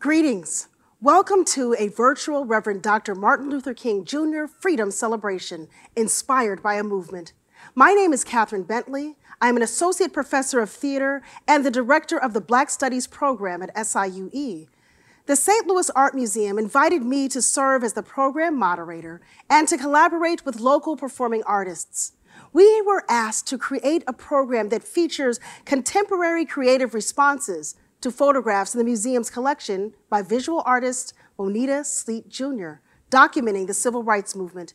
Greetings. Welcome to a virtual Reverend Dr. Martin Luther King Jr. Freedom Celebration inspired by a movement. My name is Kathryn Bentley. I am an associate professor of theater and the director of the Black Studies program at SIUE. The St. Louis Art Museum invited me to serve as the program moderator and to collaborate with local performing artists. We were asked to create a program that features contemporary creative responses to photographs in the museum's collection by visual artist Moneta Sleet Jr., documenting the civil rights movement.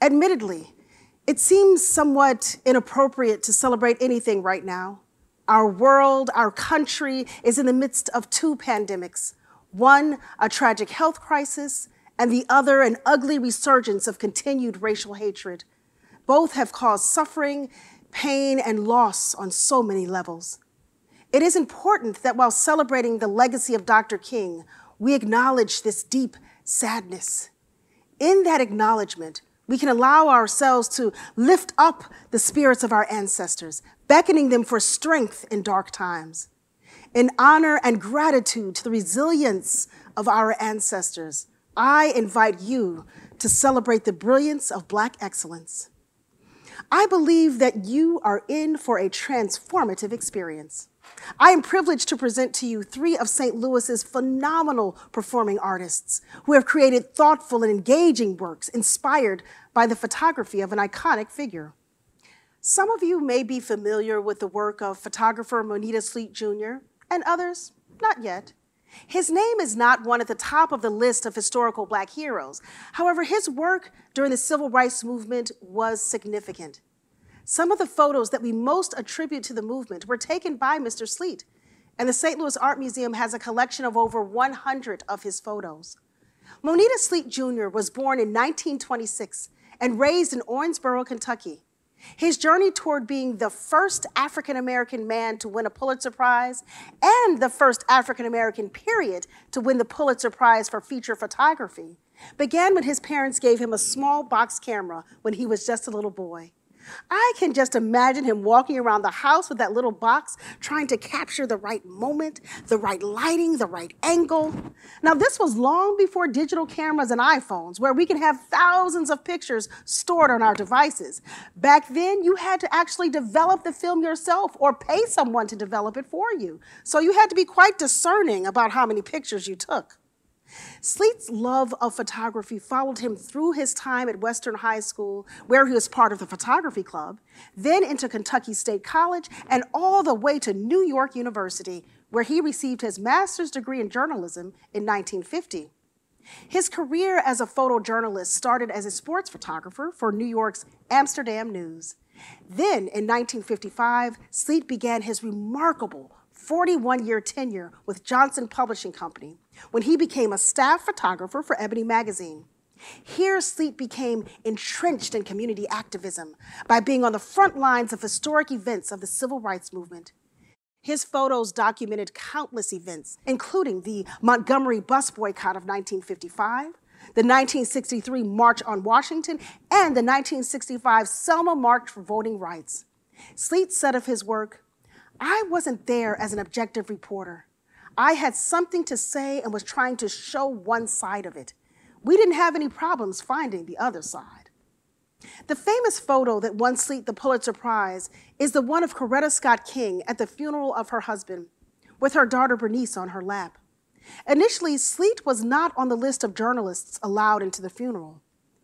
Admittedly, it seems somewhat inappropriate to celebrate anything right now. Our world, our country is in the midst of two pandemics one, a tragic health crisis, and the other, an ugly resurgence of continued racial hatred. Both have caused suffering, pain, and loss on so many levels. It is important that while celebrating the legacy of Dr. King, we acknowledge this deep sadness. In that acknowledgement, we can allow ourselves to lift up the spirits of our ancestors, beckoning them for strength in dark times. In honor and gratitude to the resilience of our ancestors, I invite you to celebrate the brilliance of Black excellence. I believe that you are in for a transformative experience. I am privileged to present to you three of St. Louis's phenomenal performing artists who have created thoughtful and engaging works inspired by the photography of an iconic figure. Some of you may be familiar with the work of photographer Moneta Sleet Jr., and others, not yet. His name is not one at the top of the list of historical black heroes. However, his work during the civil rights movement was significant. Some of the photos that we most attribute to the movement were taken by Mr. Sleet, and the St. Louis Art Museum has a collection of over 100 of his photos. Moneta Sleet Jr. was born in 1926 and raised in Owensboro, Kentucky. His journey toward being the first African American man to win a Pulitzer Prize and the first African American, period, to win the Pulitzer Prize for feature photography began when his parents gave him a small box camera when he was just a little boy. I can just imagine him walking around the house with that little box, trying to capture the right moment, the right lighting, the right angle. Now, this was long before digital cameras and iPhones, where we can have thousands of pictures stored on our devices. Back then, you had to actually develop the film yourself or pay someone to develop it for you. So you had to be quite discerning about how many pictures you took. Sleet's love of photography followed him through his time at Western High School, where he was part of the photography club, then into Kentucky State College, and all the way to New York University, where he received his master's degree in journalism in 1950. His career as a photojournalist started as a sports photographer for New York's Amsterdam News. Then, in 1955, Sleet began his remarkable 41 year tenure with Johnson Publishing Company when he became a staff photographer for Ebony Magazine. Here, Sleet became entrenched in community activism by being on the front lines of historic events of the civil rights movement. His photos documented countless events, including the Montgomery bus boycott of 1955, the 1963 March on Washington, and the 1965 Selma March for Voting Rights. Sleet said of his work, I wasn't there as an objective reporter. I had something to say and was trying to show one side of it. We didn't have any problems finding the other side. The famous photo that won Sleet the Pulitzer Prize is the one of Coretta Scott King at the funeral of her husband, with her daughter Bernice on her lap. Initially, Sleet was not on the list of journalists allowed into the funeral.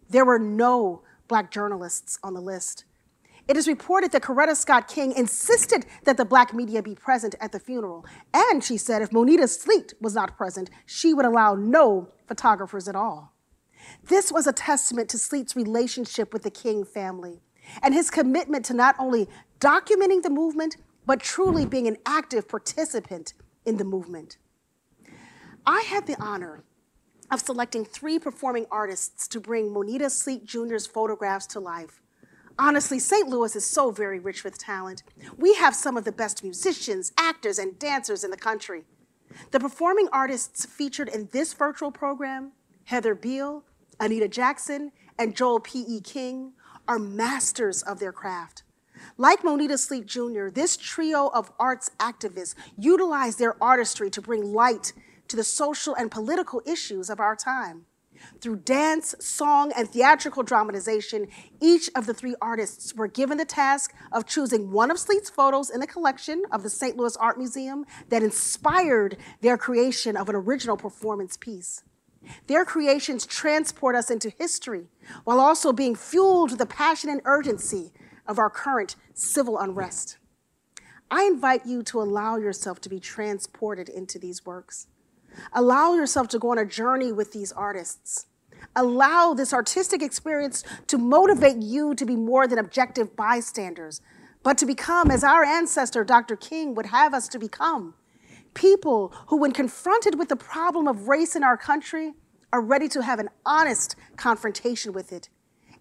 There were no black journalists on the list. It is reported that Coretta Scott King insisted that the black media be present at the funeral. And she said if Moneta Sleet was not present, she would allow no photographers at all. This was a testament to Sleet's relationship with the King family and his commitment to not only documenting the movement, but truly being an active participant in the movement. I had the honor of selecting three performing artists to bring Moneta Sleet Jr.'s photographs to life. Honestly, St. Louis is so very rich with talent. We have some of the best musicians, actors, and dancers in the country. The performing artists featured in this virtual program, Heather Beal, Anita Jackson, and Joel P.E. King, are masters of their craft. Like Moneta Sleet Jr., this trio of arts activists utilize their artistry to bring light to the social and political issues of our time. Through dance, song, and theatrical dramatization, each of the three artists were given the task of choosing one of Sleet's photos in the collection of the St. Louis Art Museum that inspired their creation of an original performance piece. Their creations transport us into history while also being fueled with the passion and urgency of our current civil unrest. I invite you to allow yourself to be transported into these works. Allow yourself to go on a journey with these artists. Allow this artistic experience to motivate you to be more than objective bystanders, but to become, as our ancestor, Dr. King, would have us to become, people who, when confronted with the problem of race in our country, are ready to have an honest confrontation with it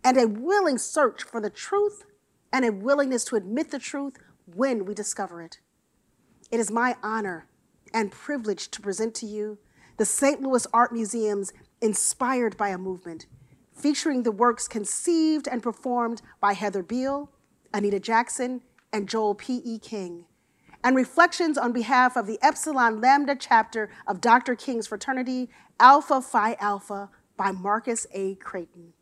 and a willing search for the truth and a willingness to admit the truth when we discover it. It is my honor and privilege to present to you the St. Louis Art Museum's Inspired by a Movement, featuring the works conceived and performed by Heather Beal, Anita Jackson, and Joel P.E. King, and reflections on behalf of the Epsilon Lambda chapter of Dr. King's fraternity, Alpha Phi Alpha, by Marcus A. Creighton.